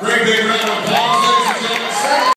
Great big round of applause.